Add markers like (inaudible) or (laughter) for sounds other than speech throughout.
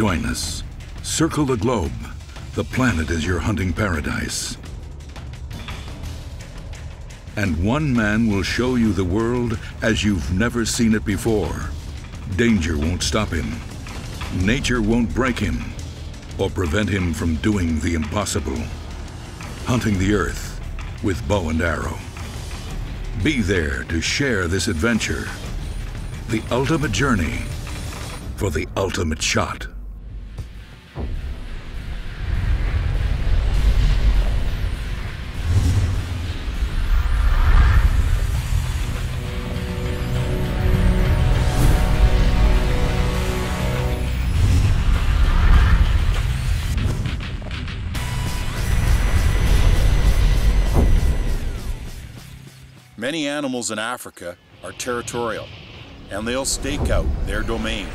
Join us. Circle the globe. The planet is your hunting paradise. And one man will show you the world as you've never seen it before. Danger won't stop him. Nature won't break him or prevent him from doing the impossible. Hunting the earth with bow and arrow. Be there to share this adventure. The ultimate journey for the ultimate shot. Many animals in Africa are territorial, and they'll stake out their domain.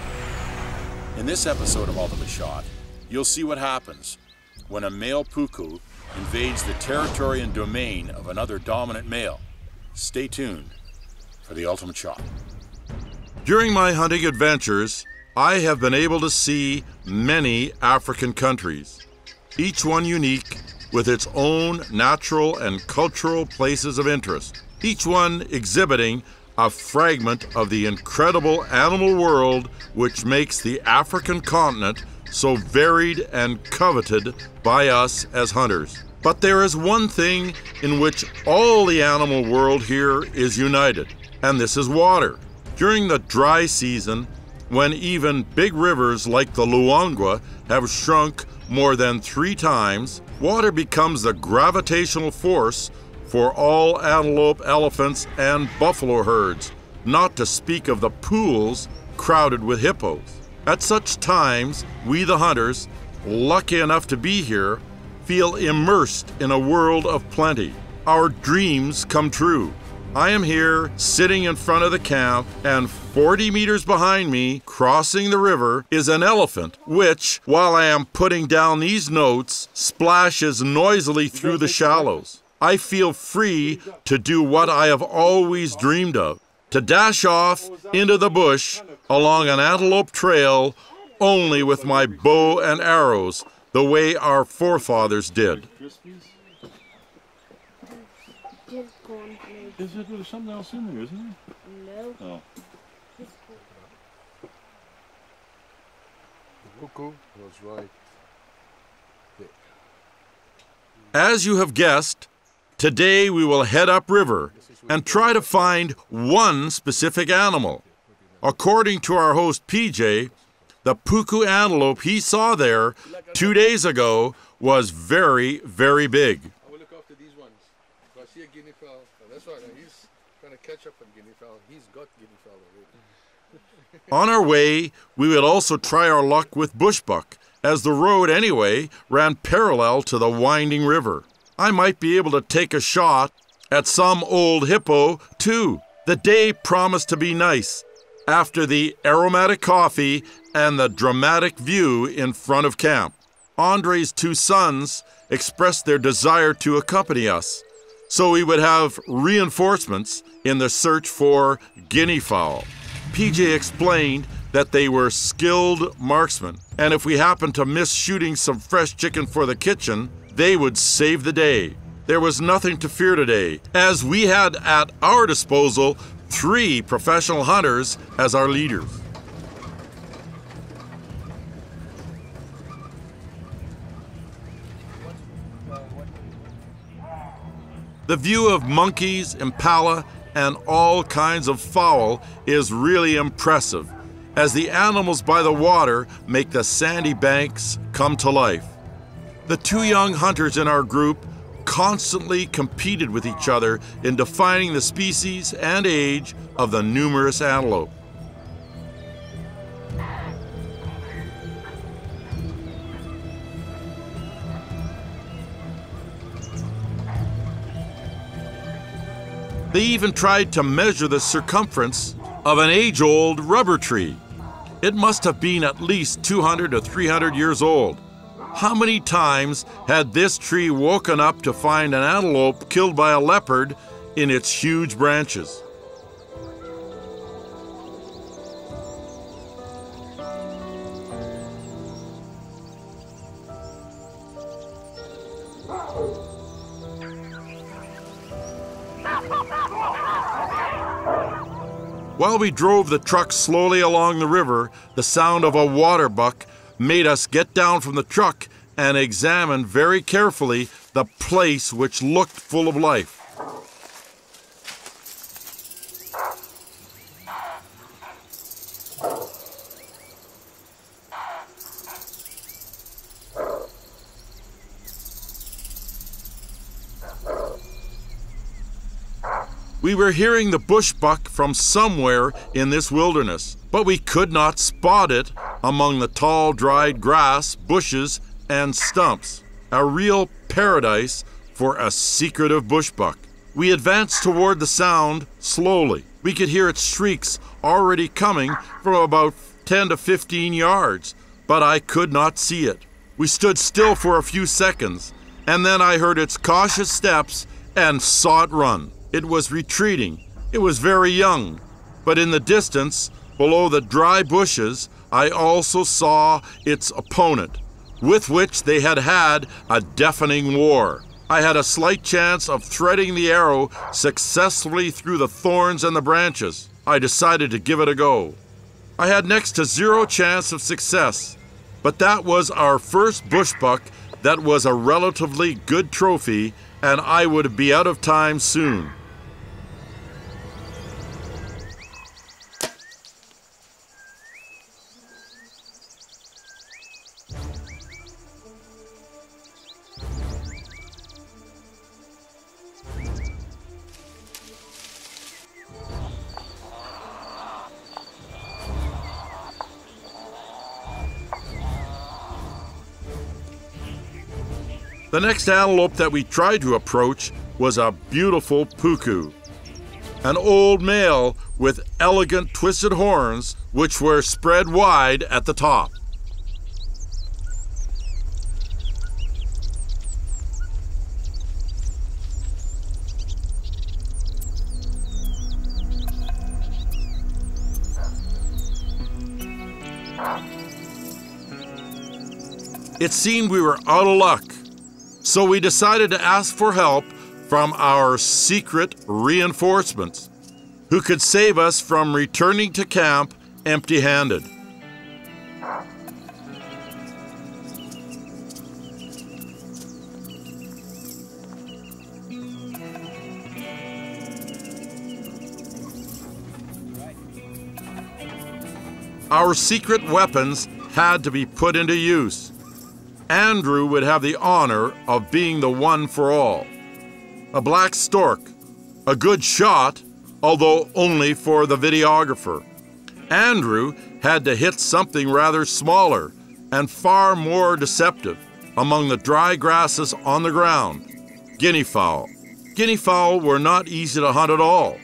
In this episode of Ultimate Shot, you'll see what happens when a male puku invades the territory and domain of another dominant male. Stay tuned for the Ultimate Shot. During my hunting adventures, I have been able to see many African countries, each one unique with its own natural and cultural places of interest each one exhibiting a fragment of the incredible animal world which makes the African continent so varied and coveted by us as hunters. But there is one thing in which all the animal world here is united, and this is water. During the dry season, when even big rivers like the Luangwa have shrunk more than three times, water becomes the gravitational force for all antelope, elephants, and buffalo herds, not to speak of the pools crowded with hippos. At such times, we the hunters, lucky enough to be here, feel immersed in a world of plenty. Our dreams come true. I am here sitting in front of the camp, and 40 meters behind me, crossing the river, is an elephant, which, while I am putting down these notes, splashes noisily through the shallows. I feel free to do what I have always dreamed of to dash off into the bush along an antelope trail only with my bow and arrows, the way our forefathers did. Is it, there's something else in there, isn't there? No. Oh. Cuckoo was right. As you have guessed, today we will head upriver and try to find one specific animal. According to our host PJ, the puku antelope he saw there two days ago was very, very big. I will look after these ones. If I see a guinea fowl, that's right. He's trying to catch up on guinea fowl. He's got guinea fowl already. (laughs) On our way, we would also try our luck with bushbuck, as the road anyway ran parallel to the winding river. I might be able to take a shot at some old hippo, too. The day promised to be nice after the aromatic coffee and the dramatic view in front of camp. Andre's two sons expressed their desire to accompany us, so we would have reinforcements in the search for guinea fowl. PJ explained that they were skilled marksmen, and if we happened to miss shooting some fresh chicken for the kitchen, they would save the day. There was nothing to fear today, as we had at our disposal three professional hunters as our leaders. The view of monkeys, impala, and all kinds of fowl is really impressive, as the animals by the water make the sandy banks come to life. The two young hunters in our group constantly competed with each other in defining the species and age of the numerous antelope. They even tried to measure the circumference of an age old rubber tree. It must have been at least 200 to 300 years old. How many times had this tree woken up to find an antelope killed by a leopard in its huge branches? While we drove the truck slowly along the river, the sound of a water buck made us get down from the truck and examine very carefully the place which looked full of life. We were hearing the bush buck from somewhere in this wilderness, but we could not spot it among the tall, dried grass, bushes, and stumps. A real paradise for a secretive bushbuck. We advanced toward the sound slowly. We could hear its shrieks already coming from about 10 to 15 yards, but I could not see it. We stood still for a few seconds, and then I heard its cautious steps and saw it run. It was retreating. It was very young. But in the distance, below the dry bushes, I also saw its opponent, with which they had had a deafening war. I had a slight chance of threading the arrow successfully through the thorns and the branches. I decided to give it a go. I had next to zero chance of success, but that was our first bush buck that was a relatively good trophy, and I would be out of time soon. The next antelope that we tried to approach was a beautiful puku, an old male with elegant twisted horns which were spread wide at the top. It seemed we were out of luck. So we decided to ask for help from our secret reinforcements, who could save us from returning to camp empty handed. Our secret weapons had to be put into use. Andrew would have the honor of being the one for all. A black stork, a good shot, although only for the videographer. Andrew had to hit something rather smaller and far more deceptive among the dry grasses on the ground guinea fowl. Guinea fowl were not easy to hunt at all.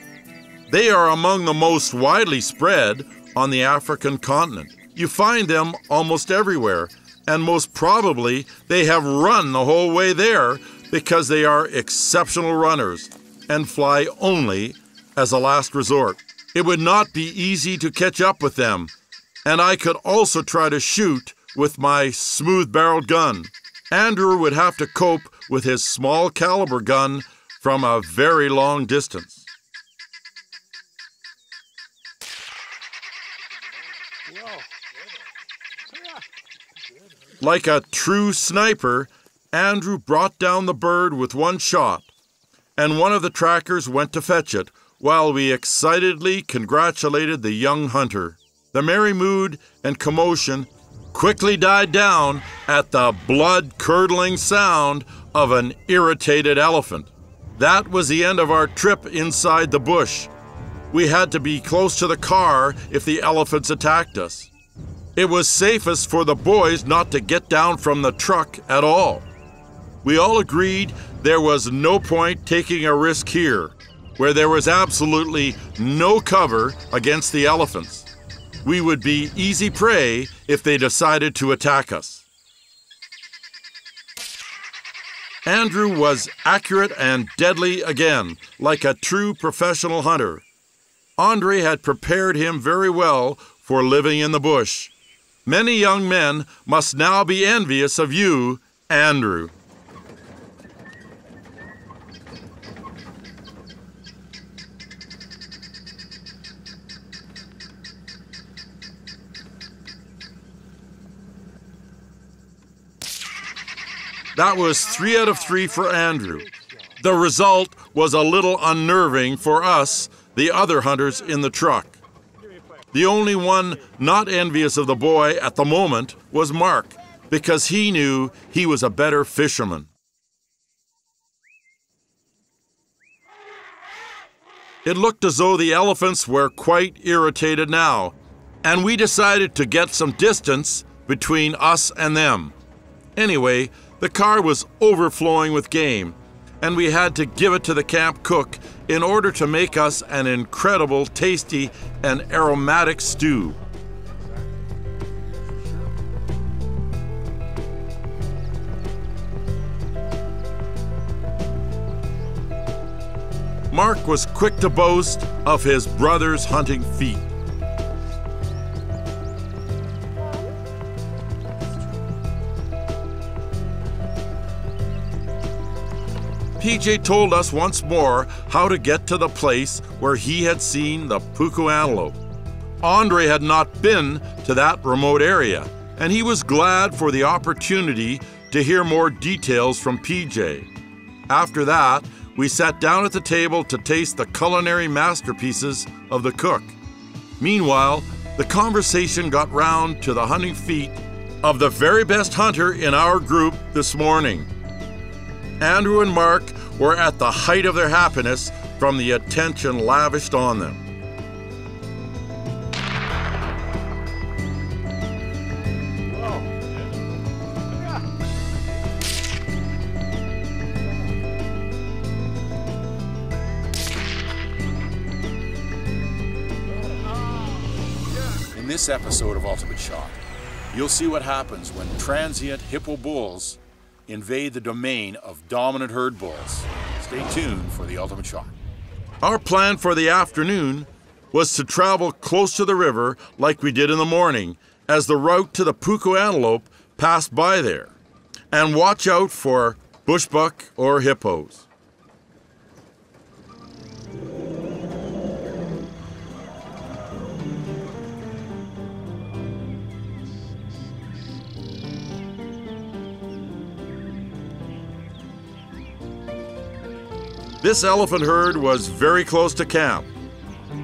They are among the most widely spread on the African continent. You find them almost everywhere and most probably they have run the whole way there because they are exceptional runners and fly only as a last resort. It would not be easy to catch up with them, and I could also try to shoot with my smooth barreled gun. Andrew would have to cope with his small caliber gun from a very long distance. Like a true sniper, Andrew brought down the bird with one shot, and one of the trackers went to fetch it while we excitedly congratulated the young hunter. The merry mood and commotion quickly died down at the blood curdling sound of an irritated elephant. That was the end of our trip inside the bush. We had to be close to the car if the elephants attacked us. It was safest for the boys not to get down from the truck at all. We all agreed there was no point taking a risk here, where there was absolutely no cover against the elephants. We would be easy prey if they decided to attack us. Andrew was accurate and deadly again, like a true professional hunter. Andre had prepared him very well for living in the bush. Many young men must now be envious of you, Andrew. That was three out of three for Andrew. The result was a little unnerving for us, the other hunters in the truck. The only one not envious of the boy at the moment was Mark, because he knew he was a better fisherman. It looked as though the elephants were quite irritated now, and we decided to get some distance between us and them. Anyway, the car was overflowing with game, and we had to give it to the camp cook in order to make us an incredible, tasty, and aromatic stew. Mark was quick to boast of his brother's hunting feat. PJ told us once more how to get to the place where he had seen the puku antelope. Andre had not been to that remote area, and he was glad for the opportunity to hear more details from PJ. After that, we sat down at the table to taste the culinary masterpieces of the cook. Meanwhile, the conversation got round to the hunting feat of the very best hunter in our group this morning. Andrew and Mark were at the height of their happiness from the attention lavished on them. In this episode of Ultimate Shot, you'll see what happens when transient hippo bulls invade the domain of dominant herd bulls. Stay tuned for the Ultimate Shot. Our plan for the afternoon was to travel close to the river like we did in the morning, as the route to the Puku antelope passed by there, and watch out for bushbuck or hippos. This elephant herd was very close to camp.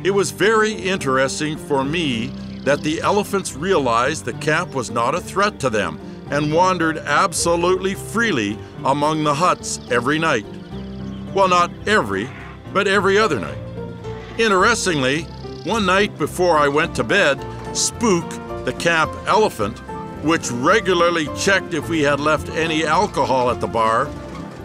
It was very interesting for me that the elephants realized the camp was not a threat to them and wandered absolutely freely among the huts every night. Well, not every, but every other night. Interestingly, one night before I went to bed, Spook, the camp elephant, which regularly checked if we had left any alcohol at the bar,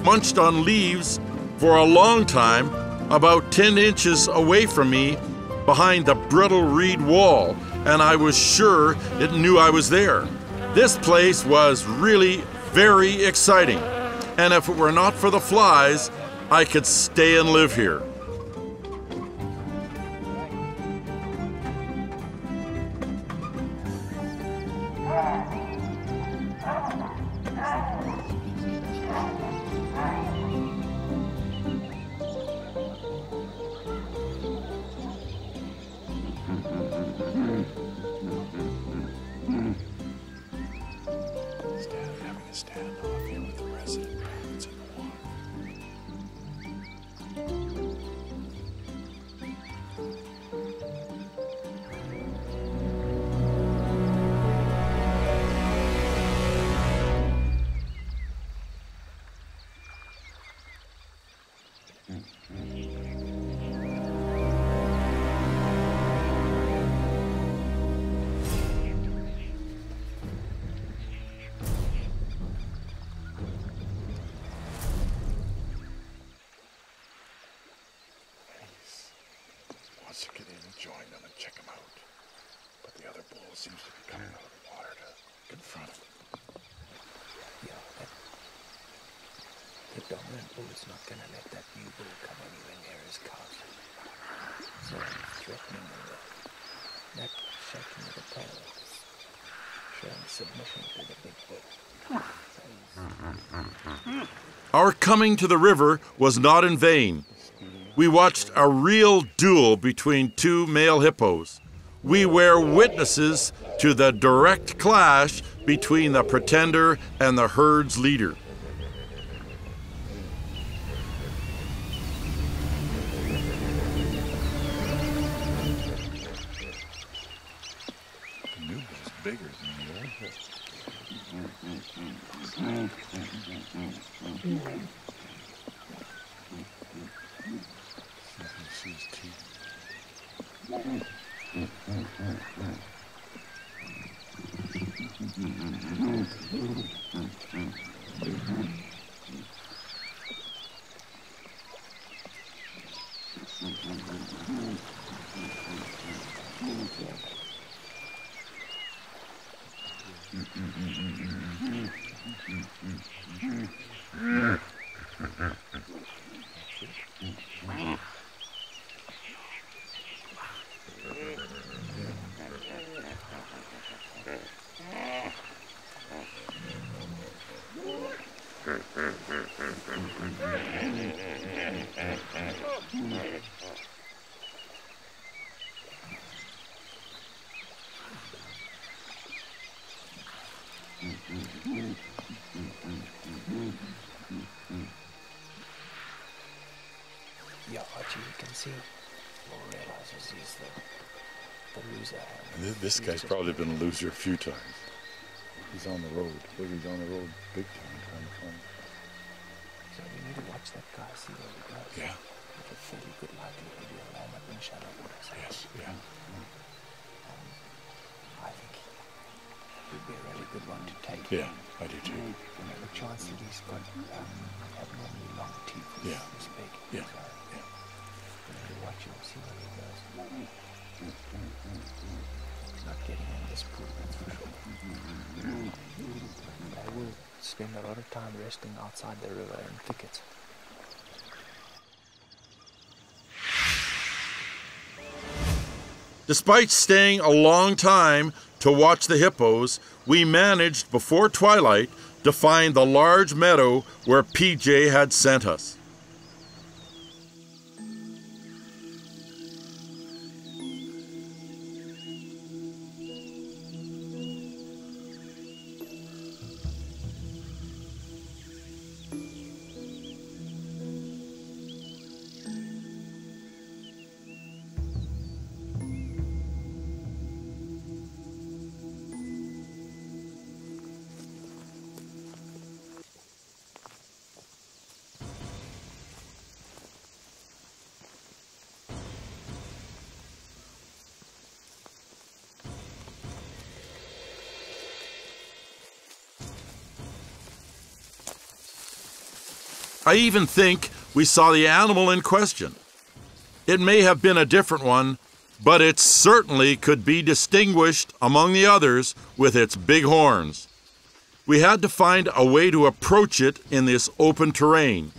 munched on leaves for a long time about 10 inches away from me behind the brittle reed wall, and I was sure it knew I was there. This place was really very exciting, and if it were not for the flies, I could stay and live here. Seems to be coming out of the water to confront him. Yeah, that, the dominant bull is not going to let that new bull come anywhere near his calf. So he's threatening him with that shaking of the tail, showing submission to the big bull. (laughs) Our coming to the river was not in vain. We watched a real duel between two male hippos we were witnesses to the direct clash between the pretender and the herd's leader. Mm-hmm. Yeah, Archie, you can see. Or realizes he's the, the loser. and Th- This guy's probably been a loser a few times. He's on the road. Look, he's on the road big time trying to find. So we need to watch that guy, see where he goes. Yeah. With a fairly good likelihood be alone up in waters. Yes. Yeah. I he'd be a really good one to take. Yeah. I do too. You know, the chance that he's got um, abnormally long teeth is, Yeah. is big. Yeah. So Yeah. we need to watch him, see where he goes. Mm, mm, mm, he's not getting in this pool, that's for sure. They will spend a lot of time resting outside the river in thickets. Despite staying a long time to watch the hippos, we managed before twilight to find the large meadow where PJ had sent us. I even think we saw the animal in question. It may have been a different one, but it certainly could be distinguished among the others with its big horns. We had to find a way to approach it in this open terrain.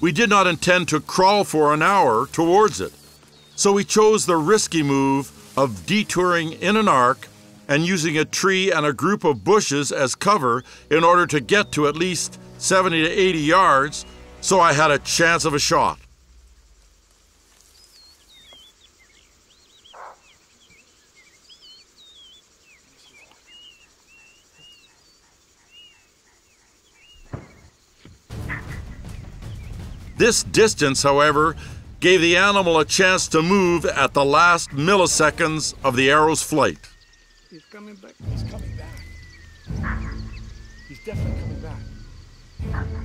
We did not intend to crawl for an hour towards it, so we chose the risky move of detouring in an arc and using a tree and a group of bushes as cover in order to get to at least 70 to 80 yards so I had a chance of a shot. This distance, however, gave the animal a chance to move at the last milliseconds of the arrow's flight. He's coming back. He's coming back. He's definitely coming back.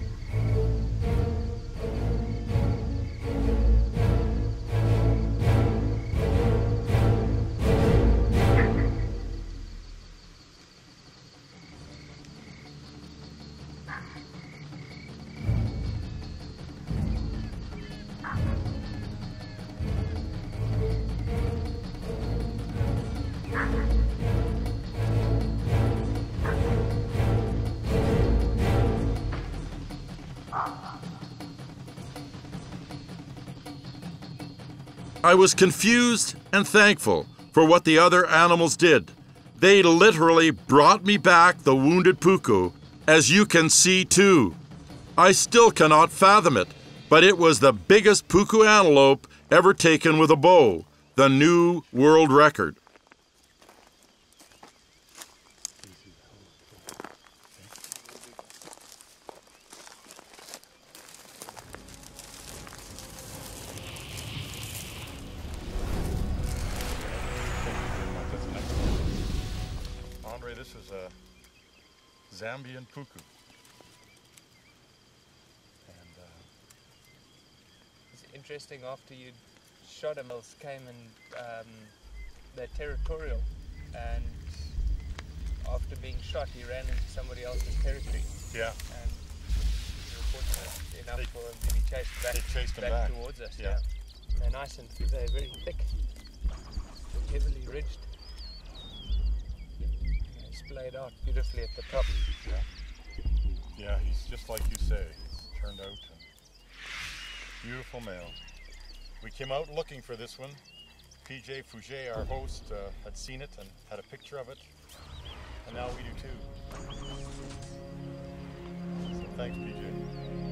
I was confused and thankful for what the other animals did. They literally brought me back the wounded puku, as you can see too. I still cannot fathom it, but it was the biggest puku antelope ever taken with a bow, the new world record. Zambian puku. And uh, It's interesting after you shot him, else came and um, they're territorial, and after being shot, he ran into somebody else's territory, yeah, and we were fortunate enough They- for him to be chased back, chased him back. towards us. Yeah. they're nice and they're very thick, heavily ridged. Splayed out beautifully at the top. yeah, Yeah, he's just like you say. He's turned out beautiful male. We came out looking for this one. PJ Fouget, our host, uh, had seen it and had a picture of it. And now we do too. So thanks, PJ.